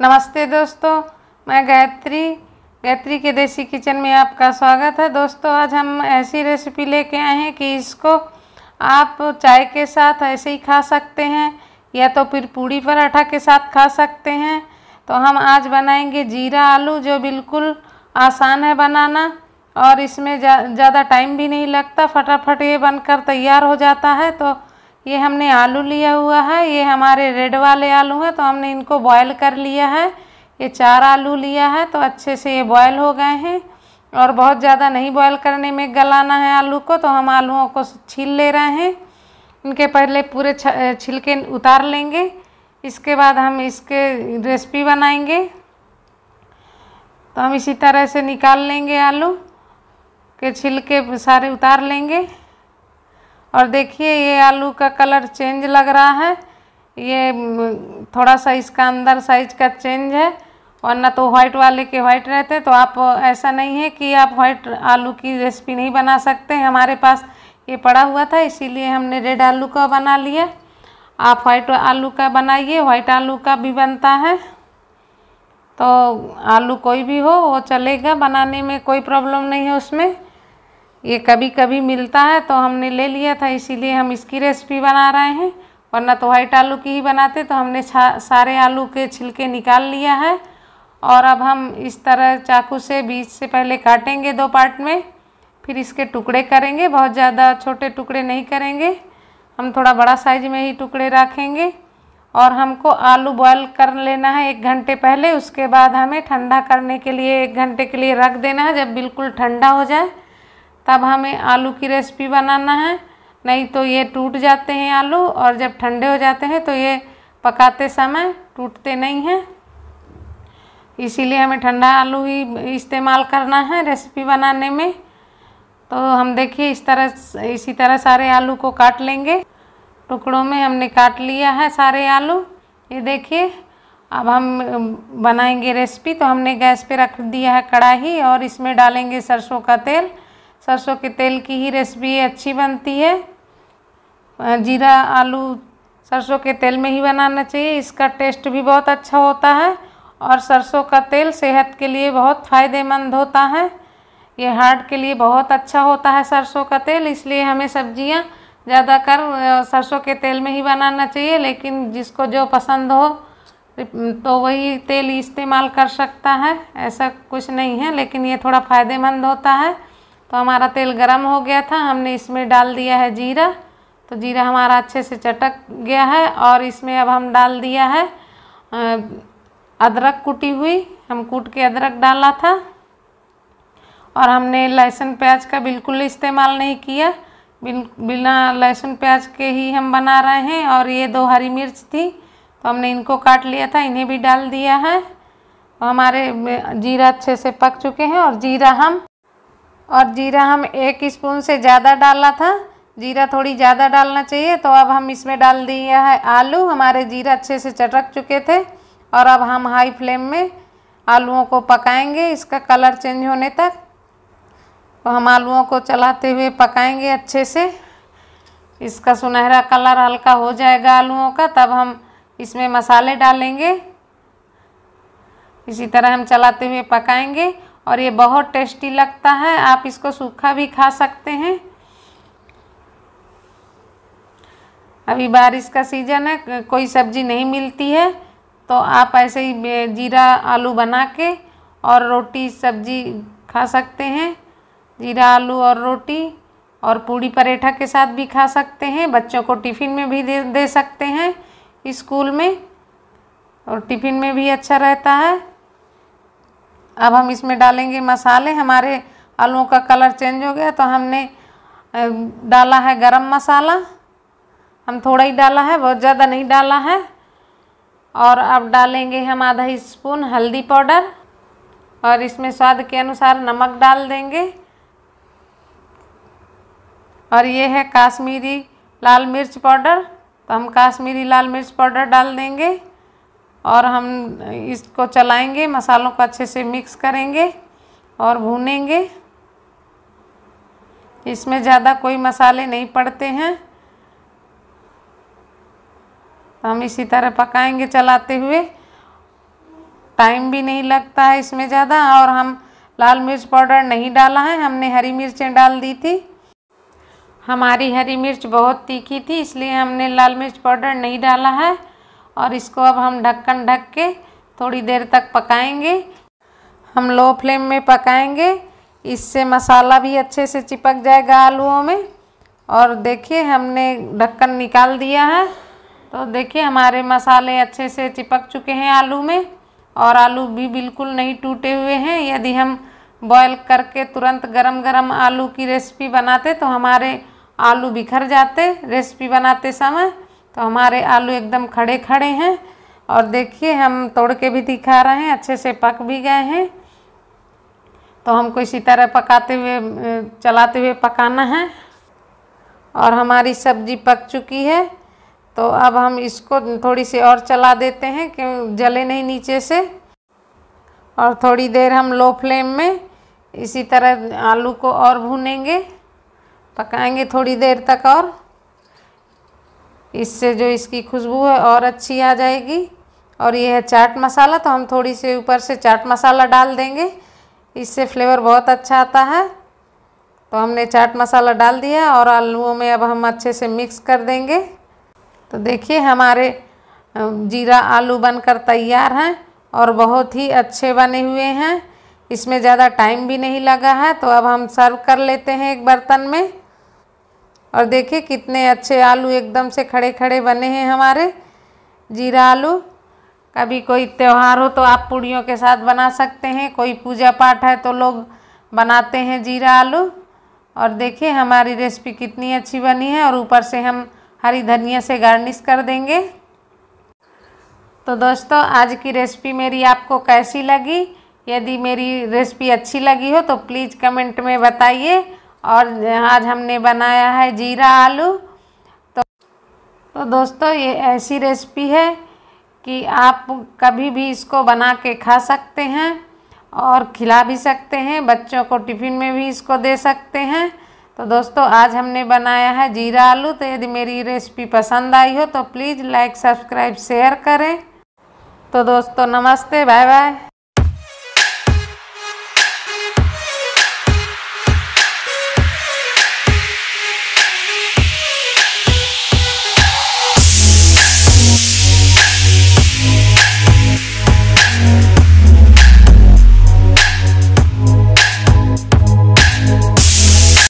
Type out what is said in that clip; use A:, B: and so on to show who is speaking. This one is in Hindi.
A: नमस्ते दोस्तों मैं गायत्री गायत्री के देसी किचन में आपका स्वागत है। दोस्तों आज हम ऐसी रेसिपी लेके आए हैं कि इसको आप चाय के साथ ऐसे ही खा सकते हैं या तो फिर पूड़ी पराठा के साथ खा सकते हैं। तो हम आज बनाएँगे जीरा आलू जो बिल्कुल आसान है बनाना और इसमें ज़्यादा जा, टाइम भी नहीं लगता फटाफट ये बनकर तैयार हो जाता है। तो ये हमने आलू लिया हुआ है, ये हमारे रेड वाले आलू हैं तो हमने इनको बॉयल कर लिया है। ये चार आलू लिया है तो अच्छे से ये बॉयल हो गए हैं। और बहुत ज़्यादा नहीं बॉयल करने में गलाना है आलू को तो हम आलूओं को छील ले रहे हैं। इनके पहले पूरे छिलके उतार लेंगे। इसके बाद हम इसके रेसिपी बनाएँगे। तो हम इसी तरह से निकाल लेंगे आलू, के छिलके सारे उतार लेंगे। और देखिए ये आलू का कलर चेंज लग रहा है। ये थोड़ा सा इसका अंदर साइज़ का चेंज है वरना तो वाइट वाले के वाइट रहते तो आप, ऐसा नहीं है कि आप वाइट आलू की रेसिपी नहीं बना सकते हमारे पास ये पड़ा हुआ था, इसीलिए हमने रेड आलू का बना लिया। आप वाइट आलू का बनाइए वाइट आलू का भी बनता है। तो आलू कोई भी हो, वो चलेगा। बनाने में कोई प्रॉब्लम नहीं है उसमें। ये कभी कभी मिलता है तो हमने ले लिया था, इसीलिए हम इसकी रेसिपी बना रहे हैं। वरना तो वाइट आलू की ही बनाते तो हमने सारे आलू के छिलके निकाल लिया है। और अब हम इस तरह चाकू से बीच से पहले काटेंगे दो पार्ट में, फिर इसके टुकड़े करेंगे। बहुत ज़्यादा छोटे टुकड़े नहीं करेंगे। हम थोड़ा बड़ा साइज़ में ही टुकड़े रखेंगे। और हमको आलू बॉयल कर लेना है एक घंटे पहले, उसके बाद हमें ठंडा करने के लिए एक घंटे के लिए रख देना है, जब बिल्कुल ठंडा हो जाए। तब हमें आलू की रेसिपी बनाना है। नहीं तो ये टूट जाते हैं आलू और जब ठंडे हो जाते हैं तो ये पकाते समय टूटते नहीं हैं। इसीलिए हमें ठंडा आलू ही इस्तेमाल करना है रेसिपी बनाने में। तो हम देखिए इस तरह इसी तरह सारे आलू को काट लेंगे। टुकड़ों में हमने काट लिया है सारे आलू। ये देखिए, अब हम बनाएँगे रेसिपी तो हमने गैस पे रख दिया है कढ़ाई और इसमें डालेंगे सरसों का तेल। सरसों के तेल की ही रेसिपी अच्छी बनती है। जीरा, आलू सरसों के तेल में ही बनाना चाहिए, इसका टेस्ट भी बहुत अच्छा होता है और सरसों का तेल सेहत के लिए बहुत फ़ायदेमंद होता है। ये हार्ट के लिए बहुत अच्छा होता है सरसों का तेल, इसलिए हमें सब्ज़ियाँ ज़्यादातर सरसों के तेल में ही बनाना चाहिए, लेकिन जिसको जो पसंद हो तो वही तेल इस्तेमाल कर सकता है, ऐसा कुछ नहीं है, लेकिन ये थोड़ा फ़ायदेमंद होता है। तो हमारा तेल गरम हो गया था, हमने इसमें डाल दिया है जीरा। तो जीरा हमारा अच्छे से चटक गया है और इसमें अब हम डाल दिया है अदरक कुटी हुई। हम कूट के अदरक डाला था और हमने लहसुन प्याज का बिल्कुल इस्तेमाल नहीं किया। बिना लहसुन प्याज के ही हम बना रहे हैं और ये दो हरी मिर्च थी तो हमने इनको काट लिया था, इन्हें भी डाल दिया है। तो हमारे जीरा अच्छे से पक चुके हैं और जीरा हम और जीरा हम एक स्पून से ज़्यादा डाला था। जीरा थोड़ी ज़्यादा डालना चाहिए तो अब हम इसमें डाल दिया है आलू। हमारे जीरा अच्छे से चटक चुके थे और अब हम हाई फ्लेम में आलूओं को पकाएँगे। इसका कलर चेंज होने तक तो हम आलूओं को चलाते हुए पकाएँगे अच्छे से। इसका सुनहरा कलर हल्का हो जाएगा आलूओं का, तब हम इसमें मसाले डालेंगे। इसी तरह हम चलाते हुए पकाएँगे। और ये बहुत टेस्टी लगता है। आप इसको सूखा भी खा सकते हैं। अभी बारिश का सीज़न है, कोई सब्ज़ी नहीं मिलती है तो आप ऐसे ही जीरा आलू बना के और रोटी सब्ज़ी खा सकते हैं। जीरा आलू और रोटी और पूड़ी पराठा के साथ भी खा सकते हैं। बच्चों को टिफ़िन में भी दे दे सकते हैं स्कूल में और टिफ़िन में भी अच्छा रहता है। अब हम इसमें डालेंगे मसाले। हमारे आलूओं का कलर चेंज हो गया तो हमने डाला है गरम मसाला। हम थोड़ा ही डाला है, बहुत ज़्यादा नहीं डाला है। और अब डालेंगे हम आधा स्पून हल्दी पाउडर। और इसमें स्वाद के अनुसार नमक डाल देंगे। और ये है काश्मीरी लाल मिर्च पाउडर। तो हम काश्मीरी लाल मिर्च पाउडर डाल देंगे। और हम इसको चलाएँगे, मसालों को अच्छे से मिक्स करेंगे और भूनेंगे। इसमें ज़्यादा कोई मसाले नहीं पड़ते हैं। हम इसी तरह पकाएँगे चलाते हुए। टाइम भी नहीं लगता है इसमें ज़्यादा और हम लाल मिर्च पाउडर नहीं डाला है, हमने हरी मिर्चें डाल दी थी। हमारी हरी मिर्च बहुत तीखी थी, इसलिए हमने लाल मिर्च पाउडर नहीं डाला है। और इसको अब हम ढक्कन ढक के थोड़ी देर तक पकाएँगे। हम लो फ्लेम में पकाएँगे। इससे मसाला भी अच्छे से चिपक जाएगा आलूओं में। और देखिए, हमने ढक्कन निकाल दिया है। तो देखिए, हमारे मसाले अच्छे से चिपक चुके हैं आलू में। और आलू भी बिल्कुल नहीं टूटे हुए हैं। यदि हम बॉयल करके तुरंत गरम गरम आलू की रेसिपी बनाते तो हमारे आलू बिखर जाते रेसिपी बनाते समय। तो हमारे आलू एकदम खड़े खड़े हैं और देखिए हम तोड़ के भी दिखा रहे हैं, अच्छे से पक भी गए हैं। तो हमको इसी तरह पकाते हुए, चलाते हुए पकाना है और हमारी सब्ज़ी पक चुकी है। तो अब हम इसको थोड़ी सी और चला देते हैं, क्यों जले नहीं नीचे से। और थोड़ी देर हम लो फ्लेम में इसी तरह आलू को और भूनेंगे, पकाएँगे थोड़ी देर तक और। इससे जो इसकी खुशबू है और अच्छी आ जाएगी। और ये है चाट मसाला तो हम थोड़ी सी ऊपर से चाट मसाला डाल देंगे। इससे फ्लेवर बहुत अच्छा आता है। तो हमने चाट मसाला डाल दिया और आलूओं में अब हम अच्छे से मिक्स कर देंगे। तो देखिए, हमारे जीरा आलू बनकर तैयार हैं और बहुत ही अच्छे बने हुए हैं। इसमें ज़्यादा टाइम भी नहीं लगा है तो अब हम सर्व कर लेते हैं एक बर्तन में। और देखिए कितने अच्छे आलू एकदम से खड़े खड़े बने हैं हमारे। जीरा आलू, कभी कोई त्यौहार हो तो आप पूड़ियों के साथ बना सकते हैं। कोई पूजा पाठ है तो लोग बनाते हैं जीरा आलू। और देखिए हमारी रेसिपी कितनी अच्छी बनी है और ऊपर से हम हरी धनिया से गार्निश कर देंगे। तो दोस्तों, आज की रेसिपी मेरी आपको कैसी लगी? यदि मेरी रेसिपी अच्छी लगी हो तो प्लीज़ कमेंट में बताइए। और आज हमने बनाया है जीरा आलू। तो तो दोस्तों, ये ऐसी रेसिपी है कि आप कभी भी इसको बना के खा सकते हैं और खिला भी सकते हैं, बच्चों को टिफ़िन में भी इसको दे सकते हैं। तो दोस्तों, आज हमने बनाया है जीरा आलू। तो यदि मेरी रेसिपी पसंद आई हो तो प्लीज़ लाइक, सब्सक्राइब, शेयर करें। तो दोस्तों, नमस्ते बाय बाय